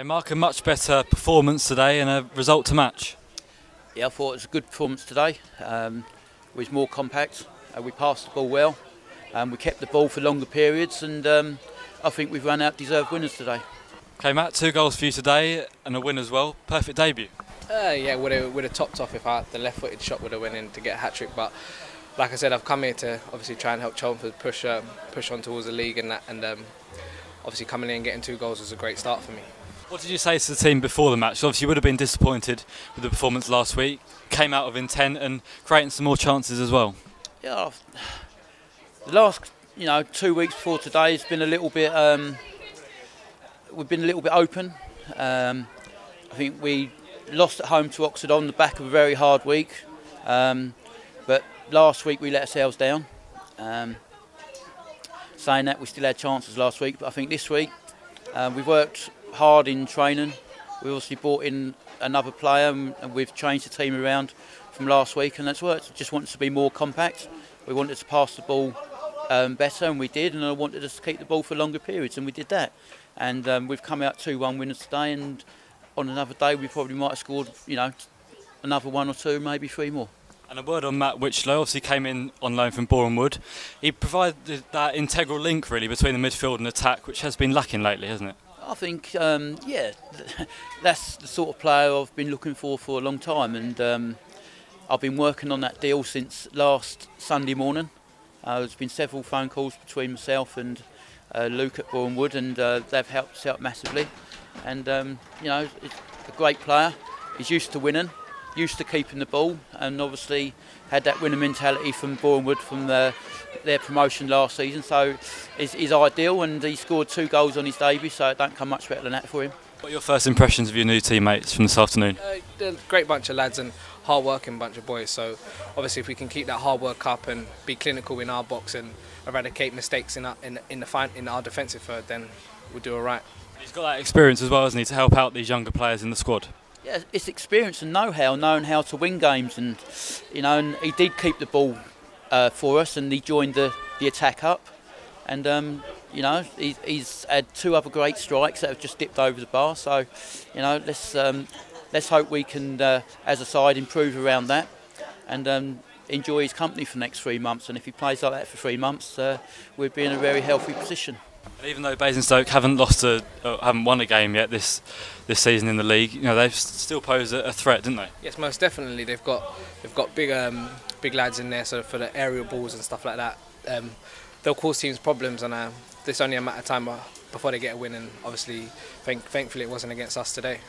Okay, Mark, a much better performance today and a result to match. Yeah, I thought it was a good performance today. Um, it was more compact. Uh, we passed the ball well. Um, we kept the ball for longer periods, and um, I think we've run out deserved winners today. Okay, Matt, two goals for you today and a win as well. Perfect debut. Uh, yeah, would have would have topped off if I, the left-footed shot would have went in to get a hat trick. But like I said, I've come here to obviously try and help Chelmsford push um, push on towards the league and that, and um, obviously coming in and getting two goals was a great start for me. What did you say to the team before the match? Obviously, you would have been disappointed with the performance last week. Came out of intent and creating some more chances as well. Yeah, the last you know two weeks before today has been a little bit. Um, we've been a little bit open. Um, I think we lost at home to Oxford on the back of a very hard week, um, but last week we let ourselves down. Um, saying that, we still had chances last week, but I think this week uh, we've worked hard in training. We obviously brought in another player, and we've changed the team around from last week, and that's worked. Just wanted to be more compact. We wanted to pass the ball um, better, and we did. And I wanted us to keep the ball for longer periods, and we did that. And um, we've come out two-one winners today. And on another day, we probably might have scored, you know, another one or two, maybe three more. And a word on Matt Whichelow, obviously came in on loan from Wood. He provided that integral link really between the midfield and attack, which has been lacking lately, hasn't it? I think, um, yeah, that's the sort of player I've been looking for for a long time, and um, I've been working on that deal since last Sunday morning. Uh, there's been several phone calls between myself and uh, Luke at Wood, and uh, they've helped us out massively. And um, you know, a great player. He's used to winning, used to keeping the ball, and obviously had that winning mentality from Boreham Wood from the, their promotion last season. So he's, he's ideal, and he scored two goals on his debut. So it don't come much better than that for him. What are your first impressions of your new teammates from this afternoon? Uh, a great bunch of lads and hard-working bunch of boys. So obviously, if we can keep that hard work up and be clinical in our box and eradicate mistakes in our, in, in the fin- in our defensive third, then we'll do all right. He's got that experience as well, hasn't he, to help out these younger players in the squad. Yeah, it's experience and know-how, knowing how to win games, and you know, and he did keep the ball uh, for us, and he joined the, the attack up, and um, you know, he, he's had two other great strikes that have just dipped over the bar. So, you know, let's um, let's hope we can, uh, as a side, improve around that, and um, enjoy his company for the next three months. And if he plays like that for three months, uh, we'd be in a very healthy position. And even though Basingstoke haven't lost a, uh, haven't won a game yet this this season in the league, you know they've still posed a, threat, didn't they? Yes, most definitely. They've got they've got big um, big lads in there, so for the aerial balls and stuff like that, um, they'll cause teams problems, and uh, it's only a matter of time uh, before they get a win. And obviously, thank, thankfully, it wasn't against us today.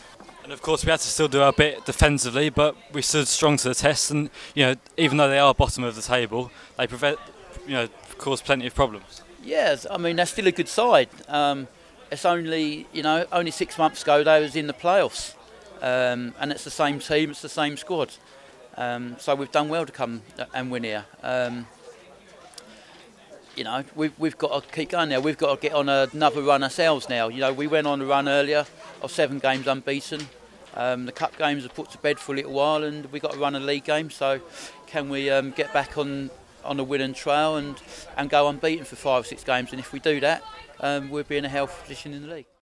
And of course, we had to still do our bit defensively, but we stood strong to the test. And you know, even though they are bottom of the table, they prevent, you know, cause plenty of problems. Yes, I mean, they're still a good side. Um, it's only, you know, only six months ago they was in the playoffs. Um, and it's the same team, it's the same squad. Um, so we've done well to come and win here. Um, you know, we've, we've got to keep going now. We've got to get on another run ourselves now. You know, we went on a run earlier of seven games unbeaten. Um, the cup games are put to bed for a little while, and we've got to run a league game. So, can we um, get back on on a winning trail and and go unbeaten for five or six games? And if we do that, um, we'll be in a healthy position in the league.